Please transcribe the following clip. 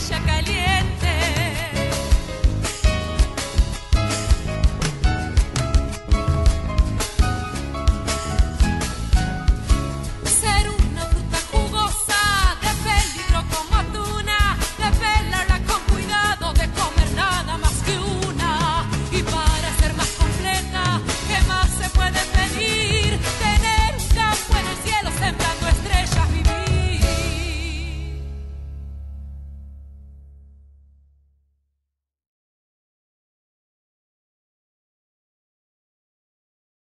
chacoalhando.